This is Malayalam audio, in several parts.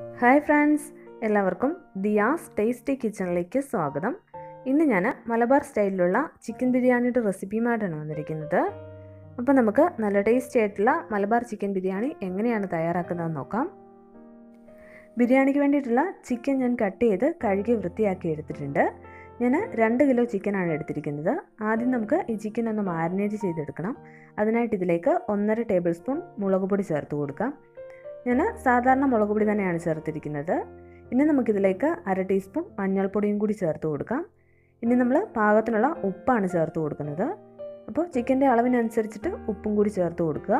ഹായ് ഫ്രണ്ട്സ് എല്ലാവർക്കും ദിയാസ് ടേസ്റ്റി കിച്ചണിലേക്ക് സ്വാഗതം. ഇന്ന് ഞാൻ മലബാർ സ്റ്റൈലിലുള്ള ചിക്കൻ ബിരിയാണിയുടെ റെസിപ്പിയുമായിട്ടാണ് വന്നിരിക്കുന്നത്. അപ്പോൾ നമുക്ക് നല്ല ടേസ്റ്റി ആയിട്ടുള്ള മലബാർ ചിക്കൻ ബിരിയാണി എങ്ങനെയാണ് തയ്യാറാക്കുന്നതെന്ന് നോക്കാം. ബിരിയാണിക്ക് വേണ്ടിയിട്ടുള്ള ചിക്കൻ ഞാൻ കട്ട് ചെയ്ത് കഴുകി വൃത്തിയാക്കി എടുത്തിട്ടുണ്ട്. ഞാൻ രണ്ട് കിലോ ചിക്കനാണ് എടുത്തിരിക്കുന്നത്. ആദ്യം നമുക്ക് ഈ ചിക്കൻ ഒന്ന് മാരിനേറ്റ് ചെയ്തെടുക്കണം. അതിനായിട്ട് ഇതിലേക്ക് ഒന്നര ടേബിൾ സ്പൂൺ മുളക് പൊടി ചേർത്ത് കൊടുക്കാം. ഞാൻ സാധാരണ മുളക് പൊടി തന്നെയാണ് ചേർത്തിരിക്കുന്നത്. ഇനി നമുക്കിതിലേക്ക് അര ടീസ്പൂൺ മഞ്ഞൾപ്പൊടിയും കൂടി ചേർത്ത് കൊടുക്കാം. ഇനി നമ്മൾ പാകത്തിനുള്ള ഉപ്പാണ് ചേർത്ത് കൊടുക്കുന്നത്. അപ്പോൾ ചിക്കന്റെ അളവിനനുസരിച്ചിട്ട് ഉപ്പും കൂടി ചേർത്ത് കൊടുക്കുക.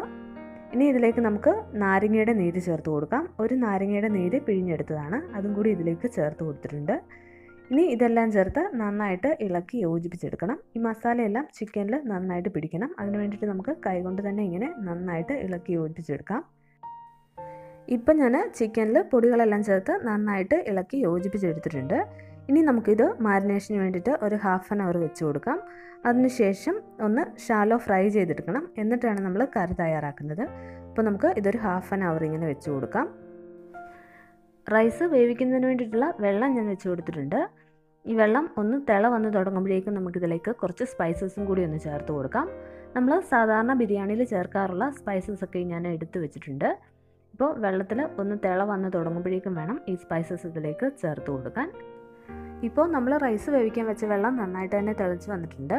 ഇനി ഇതിലേക്ക് നമുക്ക് നാരങ്ങയുടെ നീര് ചേർത്ത് കൊടുക്കാം. ഒരു നാരങ്ങയുടെ നീര് പിഴിഞ്ഞെടുത്തതാണ്. അതും കൂടി ഇതിലേക്ക് ചേർത്ത് കൊടുത്തിട്ടുണ്ട്. ഇനി ഇതെല്ലാം ചേർത്ത് നന്നായിട്ട് ഇളക്കി യോജിപ്പിച്ചെടുക്കണം. ഈ മസാലയെല്ലാം ചിക്കനിൽ നന്നായിട്ട് പിടിക്കണം. അതിന് വേണ്ടിയിട്ട് നമുക്ക് കൈകൊണ്ട് തന്നെ ഇങ്ങനെ നന്നായിട്ട് ഇളക്കി യോജിപ്പിച്ചെടുക്കാം. ഇപ്പം ഞാൻ ചിക്കനിൽ പൊടികളെല്ലാം ചേർത്ത് നന്നായിട്ട് ഇളക്കി യോജിപ്പിച്ചെടുത്തിട്ടുണ്ട്. ഇനി നമുക്കിത് മാരിനേഷന് വേണ്ടിയിട്ട് ഒരു ഹാഫ് ആൻ അവർ വെച്ച് കൊടുക്കാം. അതിനുശേഷം ഒന്ന് ഷാലോ ഫ്രൈ ചെയ്തെടുക്കണം. എന്നിട്ടാണ് നമ്മൾ കറി തയ്യാറാക്കുന്നത്. അപ്പോൾ നമുക്ക് ഇതൊരു ഹാഫ് ആൻ അവർ ഇങ്ങനെ വെച്ച് കൊടുക്കാം. റൈസ് വേവിക്കുന്നതിന് വേണ്ടിയിട്ടുള്ള വെള്ളം ഞാൻ വെച്ച് കൊടുത്തിട്ടുണ്ട്. ഈ വെള്ളം ഒന്ന് തിള വന്ന് തുടങ്ങുമ്പോഴേക്കും നമുക്കിതിലേക്ക് കുറച്ച് സ്പൈസസും കൂടി ഒന്ന് ചേർത്ത് കൊടുക്കാം. നമ്മൾ സാധാരണ ബിരിയാണിയിൽ ചേർക്കാറുള്ള സ്പൈസസ് ഒക്കെ ഞാൻ എടുത്തു വെച്ചിട്ടുണ്ട്. ഇപ്പോൾ വെള്ളത്തിൽ ഒന്ന് തിള വന്ന് തുടങ്ങുമ്പോഴേക്കും വേണം ഈ സ്പൈസസ് ഇതിലേക്ക് ചേർത്ത് കൊടുക്കാൻ. ഇപ്പോൾ നമ്മൾ റൈസ് വേവിക്കാൻ വെച്ച വെള്ളം നന്നായിട്ട് തന്നെ തിളച്ച് വന്നിട്ടുണ്ട്.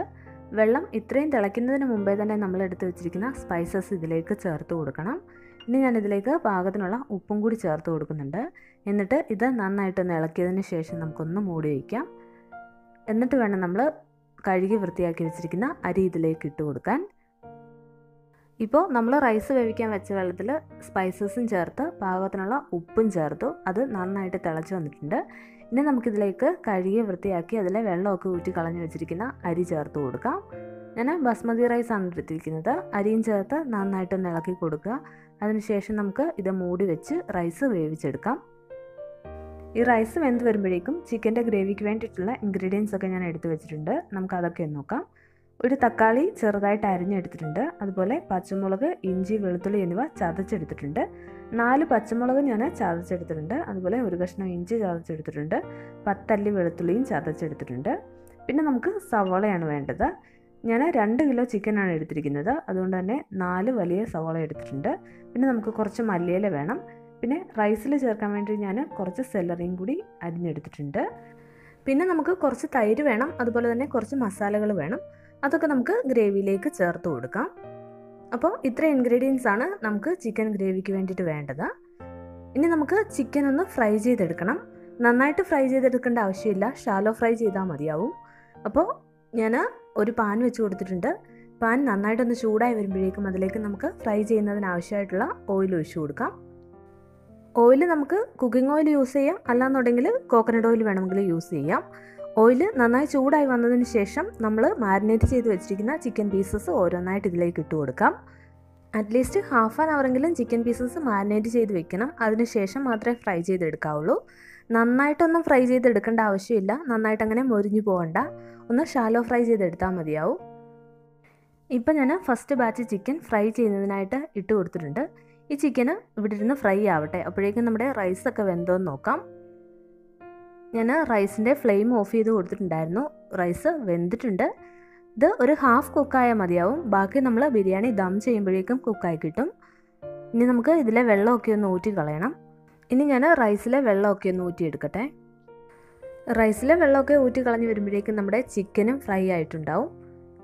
വെള്ളം ഇത്രയും തിളയ്ക്കുന്നതിന് മുമ്പേ തന്നെ നമ്മൾ എടുത്ത് വെച്ചിരിക്കുന്ന സ്പൈസസ് ഇതിലേക്ക് ചേർത്ത് കൊടുക്കണം. ഇനി ഞാൻ ഇതിലേക്ക് പാകത്തിനുള്ള ഉപ്പും കൂടി ചേർത്ത് കൊടുക്കുന്നുണ്ട്. എന്നിട്ട് ഇത് നന്നായിട്ടൊന്ന് ഇളക്കിയതിന് ശേഷം നമുക്കൊന്ന് മൂടി വയ്ക്കാം എന്നിട്ട് വേണം നമ്മൾ കഴുകി വൃത്തിയാക്കി വെച്ചിരിക്കുന്ന അരി ഇതിലേക്ക് ഇട്ട് കൊടുക്കാൻ. ഇപ്പോൾ നമ്മൾ റൈസ് വേവിക്കാൻ വെച്ച വെള്ളത്തിൽ സ്പൈസസും ചേർത്ത് പാകത്തിനുള്ള ഉപ്പും ചേർത്തു. അത് നന്നായിട്ട് തിളച്ച് വന്നിട്ടുണ്ട്. ഇനി നമുക്കിതിലേക്ക് കഴുകി വൃത്തിയാക്കി അതിലെ വെള്ളമൊക്കെ ഊറ്റി കളഞ്ഞു വെച്ചിരിക്കുന്ന അരി ചേർത്ത് കൊടുക്കാം. ഞാൻ ബസ്മതി റൈസ് ആണ് എടുത്തിരിക്കുന്നത്. അരിയും ചേർത്ത് നന്നായിട്ടൊന്ന് ഇളക്കി കൊടുക്കുക. അതിനുശേഷം നമുക്ക് ഇത് മൂടി വെച്ച് റൈസ് വേവിച്ചെടുക്കാം. ഈ റൈസ് വെന്ത് വരുമ്പോഴേക്കും ചിക്കന്റെ ഗ്രേവിക്ക് വേണ്ടിയിട്ടുള്ള ഇൻഗ്രീഡിയൻസ് ഒക്കെ ഞാൻ എടുത്തു വെച്ചിട്ടുണ്ട്. നമുക്ക് അതൊക്കെ നോക്കാം. ഒരു തക്കാളി ചെറുതായിട്ട് അരിഞ്ഞെടുത്തിട്ടുണ്ട്. അതുപോലെ പച്ചമുളക് ഇഞ്ചി വെളുത്തുള്ളി എന്നിവ ചതച്ചെടുത്തിട്ടുണ്ട്. നാല് പച്ചമുളക് ഞാൻ ചതച്ചെടുത്തിട്ടുണ്ട്. അതുപോലെ ഒരു കഷ്ണം ഇഞ്ചി ചതച്ചെടുത്തിട്ടുണ്ട്. പത്തല്ലി വെളുത്തുള്ളിയും ചതച്ചെടുത്തിട്ടുണ്ട്. പിന്നെ നമുക്ക് സവോളയാണ് വേണ്ടത്. ഞാൻ രണ്ട് കിലോ ചിക്കനാണ് എടുത്തിരിക്കുന്നത്. അതുകൊണ്ട് തന്നെ നാല് വലിയ സവോള എടുത്തിട്ടുണ്ട്. പിന്നെ നമുക്ക് കുറച്ച് മല്ലിയില വേണം. പിന്നെ റൈസിൽ ചേർക്കാൻ വേണ്ടി ഞാൻ കുറച്ച് സെല്ലറിയും കൂടി അരിഞ്ഞെടുത്തിട്ടുണ്ട്. പിന്നെ നമുക്ക് കുറച്ച് തൈര് വേണം. അതുപോലെ തന്നെ കുറച്ച് മസാലകൾ വേണം. അതൊക്കെ നമുക്ക് ഗ്രേവിയിലേക്ക് ചേർത്ത് കൊടുക്കാം. അപ്പോൾ ഇത്ര ഇൻഗ്രീഡിയൻസ് ആണ് നമുക്ക് ചിക്കൻ ഗ്രേവിക്ക് വേണ്ടിയിട്ട് വേണ്ടത്. ഇനി നമുക്ക് ചിക്കൻ ഒന്ന് ഫ്രൈ ചെയ്തെടുക്കണം. നന്നായിട്ട് ഫ്രൈ ചെയ്തെടുക്കേണ്ട ആവശ്യമില്ല. ഷാലോ ഫ്രൈ ചെയ്താൽ മതിയാവും. അപ്പോൾ ഞാൻ ഒരു പാൻ വെച്ച് കൊടുത്തിട്ടുണ്ട്. പാൻ നന്നായിട്ടൊന്ന് ചൂടായി വരുമ്പോഴേക്കും അതിലേക്ക് നമുക്ക് ഫ്രൈ ചെയ്യുന്നതിന് ആവശ്യമായിട്ടുള്ള ഓയിൽ ഒഴിച്ചു കൊടുക്കാം. ഓയിൽ നമുക്ക് കുക്കിംഗ് ഓയിൽ യൂസ് ചെയ്യാം. അല്ലാന്നുണ്ടെങ്കിൽ കോക്കനട്ട് ഓയിൽ വേണമെങ്കിൽ യൂസ് ചെയ്യാം. ഓയിൽ നന്നായി ചൂടായി വന്നതിന് ശേഷം നമ്മൾ മാരിനേറ്റ് ചെയ്ത് വെച്ചിരിക്കുന്ന ചിക്കൻ പീസസ് ഓരോന്നായിട്ട് ഇതിലേക്ക് ഇട്ട് കൊടുക്കാം. അറ്റ്ലീസ്റ്റ് ഹാഫ് ആൻ അവറെങ്കിലും ചിക്കൻ പീസസ് മാരിനേറ്റ് ചെയ്ത് വെക്കണം. അതിനുശേഷം മാത്രമേ ഫ്രൈ ചെയ്തെടുക്കാവുള്ളൂ. നന്നായിട്ടൊന്നും ഫ്രൈ ചെയ്തെടുക്കേണ്ട ആവശ്യമില്ല. നന്നായിട്ട് അങ്ങനെ മൊരിഞ്ഞു പോകണ്ട ഒന്ന് ഷാലോ ഫ്രൈ ചെയ്തെടുത്താൽ മതിയാവും. ഇപ്പം ഞാൻ ഫസ്റ്റ് ബാച്ച് ചിക്കൻ ഫ്രൈ ചെയ്യുന്നതിനായിട്ട് ഇട്ട് കൊടുത്തിട്ടുണ്ട്. ഈ ചിക്കന് ഇവിടെ ഇരുന്ന് ഫ്രൈ ആവട്ടെ. അപ്പോഴേക്കും നമ്മുടെ റൈസൊക്കെ വെന്തോന്ന് നോക്കാം. ഞാൻ റൈസിന്റെ ഫ്ലെയിം ഓഫ് ചെയ്ത് കൊടുത്തിട്ടുണ്ടായിരുന്നു. റൈസ് വെന്തിട്ടുണ്ട്. ഇത് ഒരു ഹാഫ് കുക്കായാൽ മതിയാവും. ബാക്കി നമ്മൾ ബിരിയാണി ദം ചെയ്യുമ്പോഴേക്കും കുക്കായി കിട്ടും. ഇനി നമുക്ക് ഇതിലെ വെള്ളമൊക്കെ ഒന്ന് ഊറ്റി കളയണം. ഇനി ഞാൻ റൈസിലെ വെള്ളമൊക്കെ ഒന്ന് ഊറ്റിയെടുക്കട്ടെ റൈസിലെ വെള്ളമൊക്കെ ഊറ്റി കളഞ്ഞ് വരുമ്പോഴേക്കും നമ്മുടെ ചിക്കനും ഫ്രൈ ആയിട്ടുണ്ടാവും.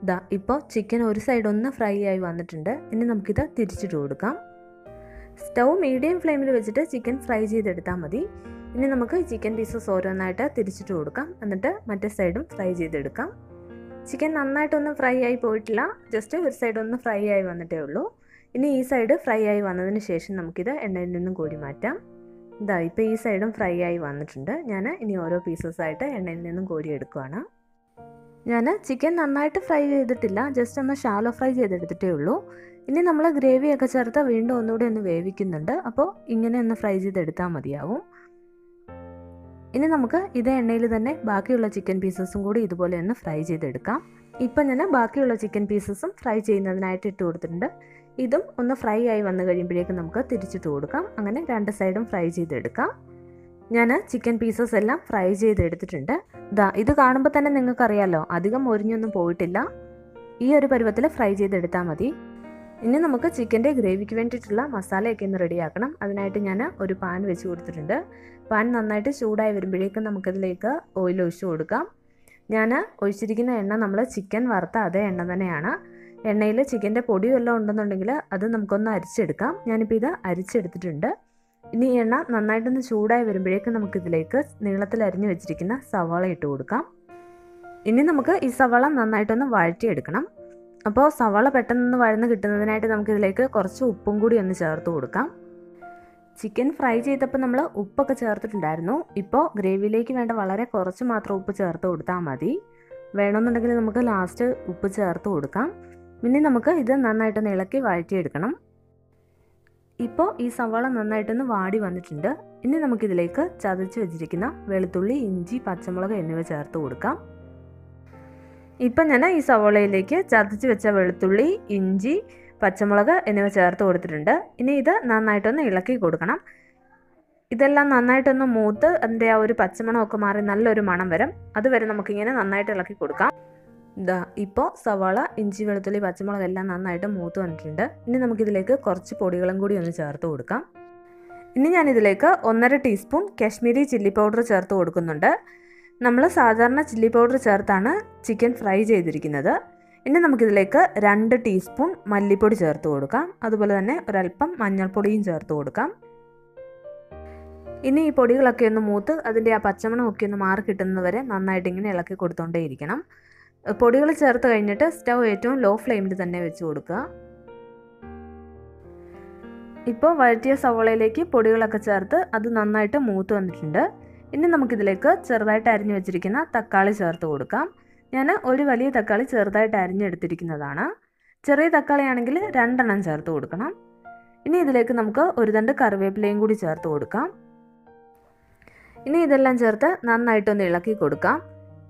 ഇതാ ഇപ്പോൾ ചിക്കൻ ഒരു സൈഡ് ഒന്ന് ഫ്രൈ ആയി വന്നിട്ടുണ്ട്. ഇനി നമുക്കിത് തിരിച്ചിട്ട് കൊടുക്കാം. സ്റ്റൗ മീഡിയം ഫ്ലെയിമിൽ വെച്ചിട്ട് ചിക്കൻ ഫ്രൈ ചെയ്തെടുത്താൽ മതി. ഇനി നമുക്ക് ചിക്കൻ പീസസ് ഓരോന്നായിട്ട് തിരിച്ചിട്ട് കൊടുക്കാം. എന്നിട്ട് മറ്റേ സൈഡും ഫ്രൈ ചെയ്തെടുക്കാം. ചിക്കൻ നന്നായിട്ടൊന്നും ഫ്രൈ ആയി പോയിട്ടില്ല. ജസ്റ്റ് ഒരു സൈഡ് ഒന്ന് ഫ്രൈ ആയി വന്നിട്ടേ ഉള്ളൂ. ഇനി ഈ സൈഡ് ഫ്രൈ ആയി വന്നതിന് ശേഷം നമുക്കിത് എണ്ണയിൽ നിന്നും കോരി മാറ്റാം. ഇതാ ഇപ്പോൾ ഈ സൈഡും ഫ്രൈ ആയി വന്നിട്ടുണ്ട്. ഞാൻ ഇനി ഓരോ പീസസ് ആയിട്ട് എണ്ണയിൽ നിന്നും കോരി എടുക്കുവാണ്. ഞാൻ ചിക്കൻ നന്നായിട്ട് ഫ്രൈ ചെയ്തിട്ടില്ല. ജസ്റ്റ് ഒന്ന് ഷാലോ ഫ്രൈ ചെയ്തെടുത്തിട്ടേ ഉള്ളൂ. ഇനി നമ്മൾ ഗ്രേവിയൊക്കെ ചേർത്ത് വീണ്ടും ഒന്നുകൂടി ഒന്ന് വേവിക്കുന്നുണ്ട്. അപ്പോൾ ഇങ്ങനെ ഒന്ന് ഫ്രൈ ചെയ്തെടുത്താൽ മതിയാവും. ഇനി നമുക്ക് ഇതേ എണ്ണയിൽ തന്നെ ബാക്കിയുള്ള ചിക്കൻ പീസസും കൂടി ഇതുപോലെ ഒന്ന് ഫ്രൈ ചെയ്തെടുക്കാം. ഇപ്പം ഞാൻ ബാക്കിയുള്ള ചിക്കൻ പീസസും ഫ്രൈ ചെയ്യുന്നതിനായിട്ട് ഇട്ട് കൊടുത്തിട്ടുണ്ട്. ഇതും ഒന്ന് ഫ്രൈ ആയി വന്നു കഴിയുമ്പോഴേക്കും നമുക്ക് തിരിച്ചിട്ട് കൊടുക്കാം. അങ്ങനെ രണ്ട് സൈഡും ഫ്രൈ ചെയ്തെടുക്കാം. ഞാൻ ചിക്കൻ പീസസ് എല്ലാം ഫ്രൈ ചെയ്തെടുത്തിട്ടുണ്ട്. ദാ ഇത് കാണുമ്പോൾ തന്നെ നിങ്ങൾക്കറിയാലോ അധികം ഒരിഞ്ഞൊന്നും പോയിട്ടില്ല. ഈ ഒരു പരുവത്തിൽ ഫ്രൈ ചെയ്തെടുത്താൽ മതി. ഇനി നമുക്ക് ചിക്കന്റെ ഗ്രേവിക്ക് വേണ്ടിയിട്ടുള്ള മസാലയൊക്കെ ഒന്ന് റെഡിയാക്കണം. അതിനായിട്ട് ഞാൻ ഒരു പാൻ വെച്ച് കൊടുത്തിട്ടുണ്ട്. പാൻ നന്നായിട്ട് ചൂടായി വരുമ്പോഴേക്കും നമുക്കതിലേക്ക് ഓയിൽ ഒഴിച്ചു കൊടുക്കാം. ഞാൻ ഒഴിച്ചിരിക്കുന്ന എണ്ണ നമ്മൾ ചിക്കൻ വറുത്ത അതേ എണ്ണ തന്നെയാണ്. എണ്ണയിൽ ചിക്കന്റെ പൊടി വല്ലതും ഉണ്ടെന്നുണ്ടെങ്കിൽ അത് നമുക്കൊന്ന് അരിച്ചെടുക്കാം. ഞാനിപ്പോൾ ഇത് അരിച്ചെടുത്തിട്ടുണ്ട്. ഇനി എണ്ണ നന്നായിട്ടൊന്ന് ചൂടായി വരുമ്പോഴേക്കും നമുക്കിതിലേക്ക് നീളത്തിൽ അരിഞ്ഞു വെച്ചിരിക്കുന്ന സവാള ഇട്ട് കൊടുക്കാം. ഇനി നമുക്ക് ഈ സവാള നന്നായിട്ടൊന്ന് വഴറ്റിയെടുക്കണം. അപ്പോൾ സവാള പെട്ടെന്ന് വഴന്ന് കിട്ടുന്നതിനായിട്ട് നമുക്കിതിലേക്ക് കുറച്ച് ഉപ്പും കൂടി ഒന്ന് ചേർത്ത് കൊടുക്കാം. ചിക്കൻ ഫ്രൈ ചെയ്തപ്പോൾ നമ്മൾ ഉപ്പൊക്കെ ചേർത്തിട്ടുണ്ടായിരുന്നു. ഇപ്പോൾ ഗ്രേവിയിലേക്ക് വേണ്ട വളരെ കുറച്ച് മാത്രം ഉപ്പ് ചേർത്ത് കൊടുത്താൽ മതി. വേണമെന്നുണ്ടെങ്കിൽ നമുക്ക് ലാസ്റ്റ് ഉപ്പ് ചേർത്ത് കൊടുക്കാം. പിന്നെ നമുക്ക് ഇത് നന്നായിട്ടൊന്ന് ഇളക്കി വഴറ്റിയെടുക്കണം. ഇപ്പോൾ ഈ സവാള നന്നായിട്ടൊന്ന് വാടി വന്നിട്ടുണ്ട്. ഇനി നമുക്കിതിലേക്ക് ചതച്ച് വെച്ചിരിക്കുന്ന വെളുത്തുള്ളി ഇഞ്ചി പച്ചമുളക് എന്നിവ ചേർത്ത് കൊടുക്കാം. ഇപ്പം ഞാൻ ഈ സവോളയിലേക്ക് ചതച്ച് വെച്ച വെളുത്തുള്ളി ഇഞ്ചി പച്ചമുളക് എന്നിവ ചേർത്ത് കൊടുത്തിട്ടുണ്ട്. ഇനി ഇത് നന്നായിട്ടൊന്ന് ഇളക്കി കൊടുക്കണം. ഇതെല്ലാം നന്നായിട്ടൊന്ന് മൂത്ത് അതിന്റെ ആ ഒരു പച്ചമണമൊക്കെ മാറി നല്ലൊരു മണം വരും. അതുവരെ നമുക്കിങ്ങനെ നന്നായിട്ട് ഇളക്കി കൊടുക്കാം. ഇതാ ഇപ്പോൾ സവാള ഇഞ്ചി വെളുത്തുള്ളി പച്ചമുളക് എല്ലാം നന്നായിട്ട് മൂത്ത് വന്നിട്ടുണ്ട്. ഇനി നമുക്കിതിലേക്ക് കുറച്ച് പൊടികളും കൂടി ഒന്ന് ചേർത്ത് കൊടുക്കാം. ഇനി ഞാനിതിലേക്ക് ഒന്നര ടീസ്പൂൺ കാശ്മീരി ചില്ലി പൗഡർ ചേർത്ത് കൊടുക്കുന്നുണ്ട്. നമ്മൾ സാധാരണ ചില്ലി പൗഡർ ചേർത്താണ് ചിക്കൻ ഫ്രൈ ചെയ്തിരിക്കുന്നത്. ഇനി നമുക്കിതിലേക്ക് രണ്ട് ടീസ്പൂൺ മല്ലിപ്പൊടി ചേർത്ത് കൊടുക്കാം. അതുപോലെ തന്നെ ഒരല്പം മഞ്ഞൾപ്പൊടിയും ചേർത്ത് കൊടുക്കാം. ഇനി ഈ പൊടികളൊക്കെ ഒന്ന് മൂത്ത് അതിന്റെ ആ പച്ചമണമൊക്കെ ഒന്ന് മാറി കിട്ടുന്നത് വരെ നന്നായിട്ട് ഇങ്ങനെ ഇളക്കി കൊടുത്തുകൊണ്ടേയിരിക്കണം പൊടികൾ ചേർത്ത് കഴിഞ്ഞിട്ട് സ്റ്റൗ ഏറ്റവും ലോ ഫ്ലെയിമിൽ തന്നെ വെച്ച് കൊടുക്കുക. ഇപ്പോൾ വഴറ്റിയ സവോളയിലേക്ക് പൊടികളൊക്കെ ചേർത്ത് അത് നന്നായിട്ട് മൂത്ത് വന്നിട്ടുണ്ട്. ഇനി നമുക്കിതിലേക്ക് ചെറുതായിട്ട് അരിഞ്ഞു വെച്ചിരിക്കുന്ന തക്കാളി ചേർത്ത് കൊടുക്കാം. ഞാൻ ഒരു വലിയ തക്കാളി ചെറുതായിട്ട് അരിഞ്ഞെടുത്തിരിക്കുന്നതാണ്. ചെറിയ തക്കാളി ആണെങ്കിൽ രണ്ടെണ്ണം ചേർത്ത് കൊടുക്കണം. ഇനി ഇതിലേക്ക് നമുക്ക് ഒരു തണ്ട് കറിവേപ്പിലയും കൂടി ചേർത്ത് കൊടുക്കാം. ഇനി ഇതെല്ലാം ചേർത്ത് നന്നായിട്ടൊന്ന് ഇളക്കി കൊടുക്കാം.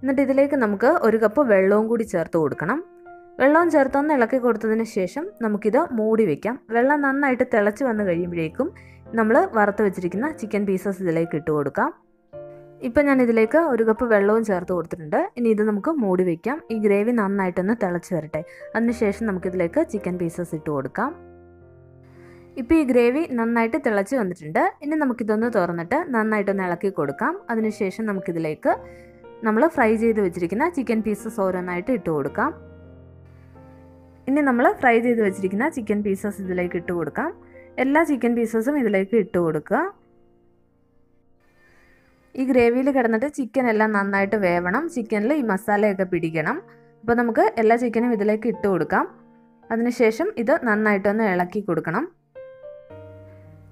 എന്നിട്ട് ഇതിലേക്ക് നമുക്ക് ഒരു കപ്പ് വെള്ളവും കൂടി ചേർത്ത് കൊടുക്കണം. വെള്ളവും ചേർത്തൊന്ന് ഇളക്കി കൊടുത്തതിന് ശേഷം നമുക്കിത് മൂടി വെക്കാം. വെള്ളം നന്നായിട്ട് തിളച്ച് വന്ന് കഴിയുമ്പോഴേക്കും നമ്മൾ വറുത്ത് വെച്ചിരിക്കുന്ന ചിക്കൻ പീസസ് ഇതിലേക്ക് ഇട്ട് കൊടുക്കാം. ഇപ്പം ഞാൻ ഇതിലേക്ക് ഒരു കപ്പ് വെള്ളവും ചേർത്ത് കൊടുത്തിട്ടുണ്ട്. ഇനി ഇത് നമുക്ക് മൂടി വയ്ക്കാം ഈ ഗ്രേവി നന്നായിട്ടൊന്ന് തിളച്ച് വരട്ടെ. അതിനുശേഷം നമുക്കിതിലേക്ക് ചിക്കൻ പീസസ് ഇട്ട് കൊടുക്കാം. ഇപ്പോൾ ഈ ഗ്രേവി നന്നായിട്ട് തിളച്ച് വന്നിട്ടുണ്ട്. ഇനി നമുക്കിതൊന്ന് തുറന്നിട്ട് നന്നായിട്ടൊന്ന് ഇളക്കി കൊടുക്കാം. അതിനുശേഷം നമുക്കിതിലേക്ക് നമ്മൾ ഫ്രൈ ചെയ്ത് വെച്ചിരിക്കുന്ന ചിക്കൻ പീസസ് ഓരോന്നായിട്ട് ഇട്ട് കൊടുക്കാം. ഇനി നമ്മൾ ഫ്രൈ ചെയ്ത് വെച്ചിരിക്കുന്ന ചിക്കൻ പീസസ് ഇതിലേക്ക് ഇട്ട് കൊടുക്കാം. എല്ലാ ചിക്കൻ പീസസും ഇതിലേക്ക് ഇട്ട് കൊടുക്കുക. ഈ ഗ്രേവിയിൽ കിടന്നിട്ട് ചിക്കൻ എല്ലാം നന്നായിട്ട് വേവണം. ചിക്കനിൽ ഈ മസാലയൊക്കെ പിടിക്കണം. അപ്പോൾ നമുക്ക് എല്ലാ ചിക്കനും ഇതിലേക്ക് ഇട്ട് കൊടുക്കാം. അതിനുശേഷം ഇത് നന്നായിട്ടൊന്ന് ഇളക്കി കൊടുക്കണം.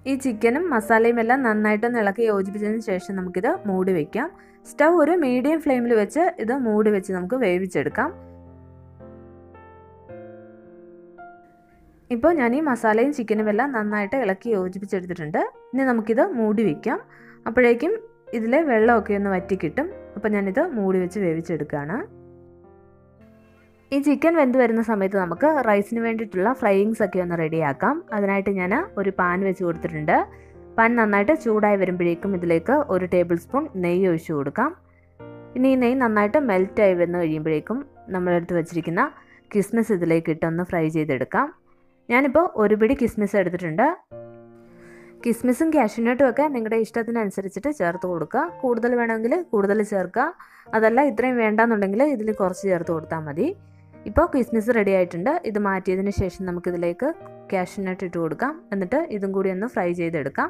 ഈ ചിക്കനും മസാലയും എല്ലാം നന്നായിട്ടൊന്ന് ഇളക്കി യോജിപ്പിച്ചതിന് ശേഷം നമുക്കിത് മൂടി വയ്ക്കാം സ്റ്റൗ ഒരു മീഡിയം ഫ്ലെയിമിൽ വെച്ച് ഇത് മൂടി വെച്ച് നമുക്ക് വേവിച്ചെടുക്കാം. ഇപ്പോൾ ഞാൻ ഈ മസാലയും ചിക്കനും എല്ലാം നന്നായിട്ട് ഇളക്കി യോജിപ്പിച്ചെടുത്തിട്ടുണ്ട്. ഇനി നമുക്കിത് മൂടി വയ്ക്കാം അപ്പോഴേക്കും ഇതിലെ വെള്ളമൊക്കെ ഒന്ന് വറ്റി കിട്ടും അപ്പോൾ ഞാനിത് മൂടി വെച്ച് വേവിച്ചെടുക്കുകയാണ്. ഈ ചിക്കൻ വെന്ത് വരുന്ന സമയത്ത് നമുക്ക് റൈസിന് വേണ്ടിയിട്ടുള്ള ഫ്രൈയിങ്സ് ഒക്കെ ഒന്ന് റെഡിയാക്കാം അതിനായിട്ട് ഞാൻ ഒരു പാൻ വെച്ച് കൊടുത്തിട്ടുണ്ട്. പാൻ നന്നായിട്ട് ചൂടായി വരുമ്പോഴേക്കും ഇതിലേക്ക് ഒരു ടേബിൾ സ്പൂൺ നെയ്യ് ഒഴിച്ചു കൊടുക്കാം. ഇനി ഈ നെയ്യ് നന്നായിട്ട് മെൽറ്റായി വന്ന് കഴിയുമ്പോഴേക്കും നമ്മളെടുത്ത് വെച്ചിരിക്കുന്ന കിസ്മിസ് ഇതിലേക്ക് ഇട്ടൊന്ന് ഫ്രൈ ചെയ്തെടുക്കാം. ഞാനിപ്പോൾ ഒരു പിടി കിസ്മിസ് എടുത്തിട്ടുണ്ട്. കിസ്മിസും കാഷ്യൂനട്ടും ഒക്കെ നിങ്ങളുടെ ഇഷ്ടത്തിനനുസരിച്ചിട്ട് ചേർത്ത് കൊടുക്കുക. കൂടുതൽ വേണമെങ്കിൽ കൂടുതൽ ചേർക്കുക. അതല്ല ഇത്രയും വേണ്ടാന്നുണ്ടെങ്കിൽ ഇതിൽ കുറച്ച് ചേർത്ത് കൊടുത്താൽ മതി. ഇപ്പോൾ കിസ്മിസ് റെഡി ആയിട്ടുണ്ട്. ഇത് മാറ്റിയതിന് ശേഷം നമുക്കിതിലേക്ക് കാഷ്യൂനട്ട് ഇട്ട് കൊടുക്കാം. എന്നിട്ട് ഇതും കൂടി ഒന്ന് ഫ്രൈ ചെയ്തെടുക്കാം.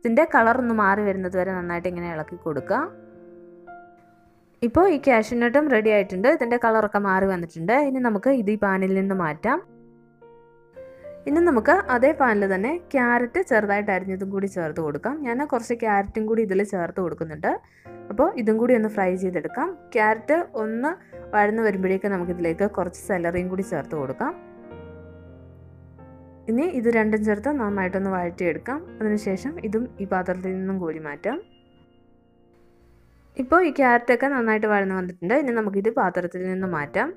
ഇതിന്റെ കളർ ഒന്ന് മാറി വരുന്നത് വരെ നന്നായിട്ട് ഇങ്ങനെ ഇളക്കി കൊടുക്കുക. ഇപ്പോൾ ഈ കാഷ്യൂനട്ടും റെഡി ആയിട്ടുണ്ട്. ഇതിന്റെ കളറൊക്കെ മാറി വന്നിട്ടുണ്ട്. ഇനി നമുക്ക് ഇത് ഈ പാനിൽ നിന്ന് മാറ്റാം. ഇനി നമുക്ക് അതേ പാനിൽ തന്നെ ക്യാരറ്റ് ചെറുതായിട്ട് അരിഞ്ഞതും കൂടി ചേർത്ത് കൊടുക്കാം. ഞാൻ കുറച്ച് ക്യാരറ്റും കൂടി ഇതിൽ ചേർത്ത് കൊടുക്കുന്നുണ്ട്. അപ്പോൾ ഇതും കൂടി ഒന്ന് ഫ്രൈ ചെയ്തെടുക്കാം. ക്യാരറ്റ് ഒന്ന് വഴന്ന് വരുമ്പോഴേക്കും നമുക്കിതിലേക്ക് കുറച്ച് സെലറിയും കൂടി ചേർത്ത് കൊടുക്കാം. ഇനി ഇത് രണ്ടും ചേർത്ത് നന്നായിട്ടൊന്ന് വഴറ്റിയെടുക്കാം. അതിനുശേഷം ഇതും ഈ പാത്രത്തിൽ നിന്നും കോരി മാറ്റാം. ഇപ്പോൾ ഈ ക്യാരറ്റൊക്കെ നന്നായിട്ട് വഴന്ന് വന്നിട്ടുണ്ട്. ഇനി നമുക്കിത് പാത്രത്തിൽ നിന്ന് മാറ്റാം.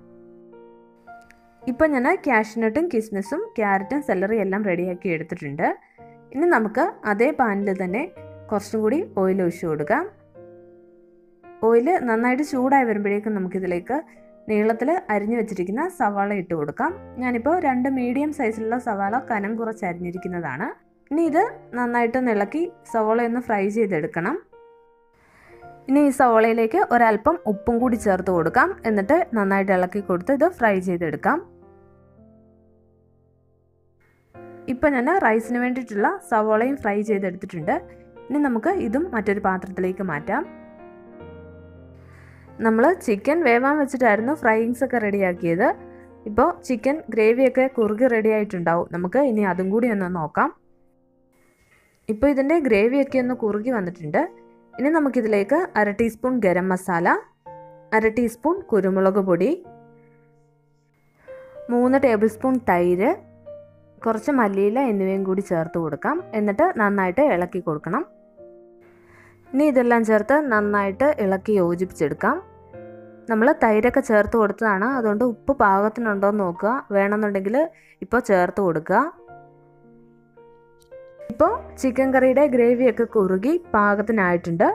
ഇപ്പം ഞാൻ ക്യാഷ്നട്ടും കിസ്മിസും ക്യാരറ്റും സെലറി എല്ലാം റെഡിയാക്കി എടുത്തിട്ടുണ്ട്. ഇനി നമുക്ക് അതേ പാനിൽ തന്നെ കുറച്ചും കൂടി ഓയിൽ ഒഴിച്ചു കൊടുക്കാം. ഓയിൽ നന്നായിട്ട് ചൂടായി വരുമ്പോഴേക്കും നമുക്കിതിലേക്ക് നീളത്തിൽ അരിഞ്ഞു വെച്ചിരിക്കുന്ന സവാള ഇട്ട് കൊടുക്കാം. ഞാനിപ്പോൾ രണ്ട് മീഡിയം സൈസിലുള്ള സവാള കനം കുറച്ച് അരിഞ്ഞിരിക്കുന്നതാണ്. ഇനി ഇത് നന്നായിട്ട് ഇളക്കി സവാള ഒന്ന് ഫ്രൈ ചെയ്തെടുക്കണം. ഇനി ഈ സവോളയിലേക്ക് ഒരല്പം ഉപ്പും കൂടി ചേർത്ത് കൊടുക്കാം. എന്നിട്ട് നന്നായിട്ട് ഇളക്കി കൊടുത്ത് ഇത് ഫ്രൈ ചെയ്തെടുക്കാം. ഇപ്പം ഞാൻ റൈസിന് വേണ്ടിയിട്ടുള്ള സവോളയും ഫ്രൈ ചെയ്തെടുത്തിട്ടുണ്ട്. ഇനി നമുക്ക് ഇതും മറ്റൊരു പാത്രത്തിലേക്ക് മാറ്റാം. നമ്മൾ ചിക്കൻ വേവാൻ വെച്ചിട്ടായിരുന്നു ഫ്രൈയിങ്സ് ഒക്കെ റെഡിയാക്കിയത്. ഇപ്പോൾ ചിക്കൻ ഗ്രേവിയൊക്കെ കുറുകി റെഡി ആയിട്ടുണ്ടാവും. നമുക്ക് ഇനി അതും കൂടി ഒന്ന് നോക്കാം. ഇപ്പോൾ ഇതിന്റെ ഗ്രേവിയൊക്കെ ഒന്ന് കുറുകി വന്നിട്ടുണ്ട്. ഇനി നമുക്കിതിലേക്ക് അര ടീസ്പൂൺ ഗരം മസാല അര ടീസ്പൂൺ കുരുമുളക് പൊടി മൂന്ന് ടേബിൾ സ്പൂൺ തൈര് കുറച്ച് മല്ലിയില എന്നിവയും കൂടി ചേർത്ത് കൊടുക്കാം. എന്നിട്ട് നന്നായിട്ട് ഇളക്കി കൊടുക്കണം. ഇനി ഇതെല്ലാം ചേർത്ത് നന്നായിട്ട് ഇളക്കി യോജിപ്പിച്ചെടുക്കാം. നമ്മൾ തൈരൊക്കെ ചേർത്ത് കൊടുത്തതാണ്. അതുകൊണ്ട് ഉപ്പ് പാകത്തിനുണ്ടോ എന്ന് നോക്കുക. വേണമെന്നുണ്ടെങ്കിൽ ഇപ്പോൾ ചേർത്ത് കൊടുക്കുക. ഇപ്പോൾ ചിക്കൻ കറിയുടെ ഗ്രേവിയൊക്കെ കുറുകി പാകത്തിനായിട്ടുണ്ട്.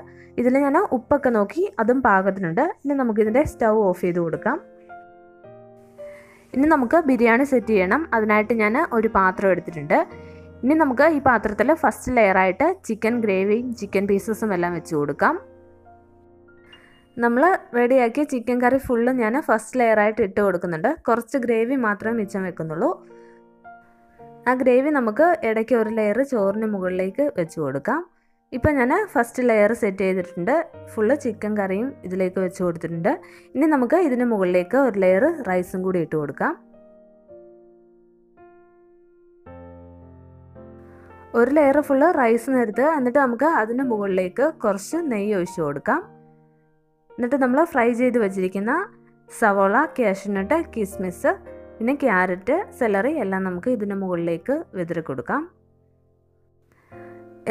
ഇതിൽ ഞാൻ ഉപ്പൊക്കെ നോക്കി അതും പാകത്തിനുണ്ട്. ഇനി നമുക്കിതിന്റെ സ്റ്റൗ ഓഫ് ചെയ്ത് കൊടുക്കാം. ഇനി നമുക്ക് ബിരിയാണി സെറ്റ് ചെയ്യണം. അതിനായിട്ട് ഞാൻ ഒരു പാത്രം എടുത്തിട്ടുണ്ട്. ഇനി നമുക്ക് ഈ പാത്രത്തിൽ ഫസ്റ്റ് ലെയറായിട്ട് ചിക്കൻ ഗ്രേവിയും ചിക്കൻ പീസസും എല്ലാം വെച്ച് കൊടുക്കാം. നമ്മൾ റെഡിയാക്കിയ ചിക്കൻ കറി ഫുള്ള് ഞാൻ ഫസ്റ്റ് ലെയറായിട്ട് ഇട്ട് കൊടുക്കുന്നുണ്ട്. കുറച്ച് ഗ്രേവി മാത്രമേ മിച്ചം വെക്കുന്നുള്ളൂ. ആ ഗ്രേവി നമുക്ക് ഇടയ്ക്ക് ഒരു ലെയർ ചോറിന് മുകളിലേക്ക് വെച്ച് കൊടുക്കാം. ഇപ്പം ഞാൻ ഫസ്റ്റ് ലെയർ സെറ്റ് ചെയ്തിട്ടുണ്ട്. ഫുള്ള് ചിക്കൻ കറിയും ഇതിലേക്ക് വെച്ച് കൊടുത്തിട്ടുണ്ട്. ഇനി നമുക്ക് ഇതിന് മുകളിലേക്ക് ഒരു ലെയർ റൈസും കൂടി ഇട്ട് കൊടുക്കാം. ഒരു ലെയർ ഫുള്ള് റൈസ് നിരത്ത് എന്നിട്ട് നമുക്ക് അതിന് മുകളിലേക്ക് കുറച്ച് നെയ്യ് ഒഴിച്ചു കൊടുക്കാം. എന്നിട്ട് നമ്മൾ ഫ്രൈ ചെയ്ത് വെച്ചിരിക്കുന്ന സവോള കാഷ്നട്ട് കിസ്മിസ് പിന്നെ ക്യാരറ്റ് സെലറി എല്ലാം നമുക്ക് ഇതിന് മുകളിലേക്ക് വിതറി കൊടുക്കാം.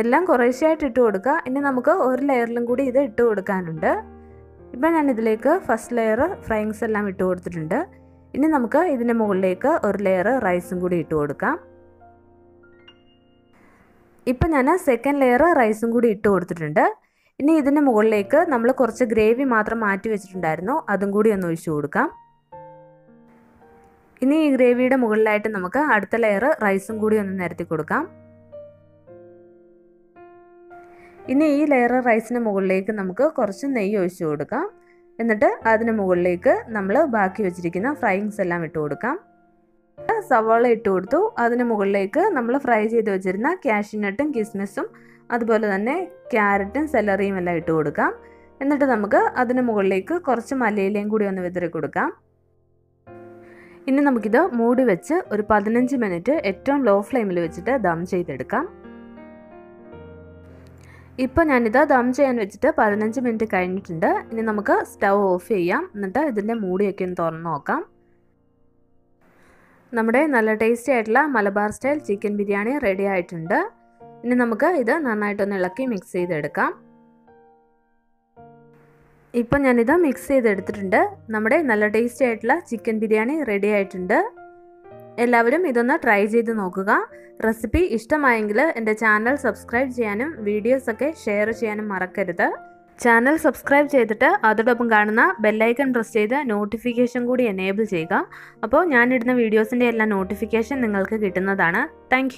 എല്ലാം കുറേശ്ശെയായിട്ട് ഇട്ട് കൊടുക്കുക. ഇനി നമുക്ക് ഒരു ലെയറിലും കൂടി ഇത് ഇട്ട് കൊടുക്കാനുണ്ട്. ഇപ്പം ഞാൻ ഇതിലേക്ക് ഫസ്റ്റ് ലെയർ ഫ്രൈങ്സ് എല്ലാം ഇട്ട് കൊടുത്തിട്ടുണ്ട്. ഇനി നമുക്ക് ഇതിന് മുകളിലേക്ക് ഒരു ലെയർ റൈസും കൂടി ഇട്ട് കൊടുക്കാം. ഇപ്പം ഞാൻ സെക്കൻഡ് ലെയർ റൈസും കൂടി ഇട്ട് കൊടുത്തിട്ടുണ്ട്. ഇനി ഇതിന് മുകളിലേക്ക് നമ്മൾ കുറച്ച് ഗ്രേവി മാത്രം മാറ്റി വെച്ചിട്ടുണ്ടായിരുന്നു. അതും കൂടി ഒന്ന് ഒഴിച്ചു കൊടുക്കാം. ഇനി ഈ ഗ്രേവിയുടെ മുകളിലായിട്ട് നമുക്ക് അടുത്ത ലെയർ റൈസും കൂടി ഒന്ന് നിരത്തി കൊടുക്കാം. ഇനി ഈ ലെയർ റൈസിന് മുകളിലേക്ക് നമുക്ക് കുറച്ച് നെയ്യ് ഒഴിച്ചു കൊടുക്കാം. എന്നിട്ട് അതിന് മുകളിലേക്ക് നമ്മൾ ബാക്കി വെച്ചിരിക്കുന്ന ഫ്രൈയിങ്സ് എല്ലാം ഇട്ട് കൊടുക്കാം. സവാള ഇട്ട് കൊടുത്തു. അതിന് മുകളിലേക്ക് നമ്മൾ ഫ്രൈ ചെയ്ത് വെച്ചിരുന്ന കാഷ്യൂനട്ടും കിസ്മിസും അതുപോലെ തന്നെ ക്യാരറ്റും സെലറിയും എല്ലാം ഇട്ട് കൊടുക്കാം. എന്നിട്ട് നമുക്ക് അതിന് മുകളിലേക്ക് കുറച്ച് മലയിലയും കൂടി ഒന്ന് വിതറി കൊടുക്കാം. ഇനി നമുക്കിത് മൂടി വെച്ച് ഒരു പതിനഞ്ച് മിനിറ്റ് ഏറ്റവും ലോ ഫ്ലെയിമിൽ വെച്ചിട്ട് ദം ചെയ്തെടുക്കാം. ഇപ്പോൾ ഞാനിത് ദം ചെയ്യാൻ വെച്ചിട്ട് പതിനഞ്ച് മിനിറ്റ് കഴിഞ്ഞിട്ടുണ്ട്. ഇനി നമുക്ക് സ്റ്റൗ ഓഫ് ചെയ്യാം. എന്നിട്ട് ഇതിന്റെ മൂടിയൊക്കെ ഒന്ന് തുറന്ന് നോക്കാം. നമ്മുടെ നല്ല ടേസ്റ്റി ആയിട്ടുള്ള Malabar style chicken biryani ready ആയിട്ടുണ്ട്. ഇനി നമുക്ക് ഇത് നന്നായിട്ടൊന്ന് ഇളക്കി മിക്സ് ചെയ്തെടുക്കാം. ഇപ്പം ഞാനിത് മിക്സ് ചെയ്തെടുത്തിട്ടുണ്ട്. നമ്മുടെ നല്ല ടേസ്റ്റി ആയിട്ടുള്ള ചിക്കൻ ബിരിയാണി റെഡി ആയിട്ടുണ്ട്. എല്ലാവരും ഇതൊന്ന് ട്രൈ ചെയ്ത് നോക്കുക. റെസിപ്പി ഇഷ്ടമായെങ്കിൽ എന്റെ ചാനൽ സബ്സ്ക്രൈബ് ചെയ്യാനും വീഡിയോസൊക്കെ ഷെയർ ചെയ്യാനും മറക്കരുത്. ചാനൽ സബ്സ്ക്രൈബ് ചെയ്തിട്ട് അതോടൊപ്പം കാണുന്ന ബെല്ലൈക്കൺ പ്രസ് ചെയ്ത് നോട്ടിഫിക്കേഷൻ കൂടി എനേബിൾ ചെയ്യുക. അപ്പോൾ ഞാനിടുന്ന വീഡിയോസിന്റെ എല്ലാ നോട്ടിഫിക്കേഷൻ നിങ്ങൾക്ക് കിട്ടുന്നതാണ്. താങ്ക്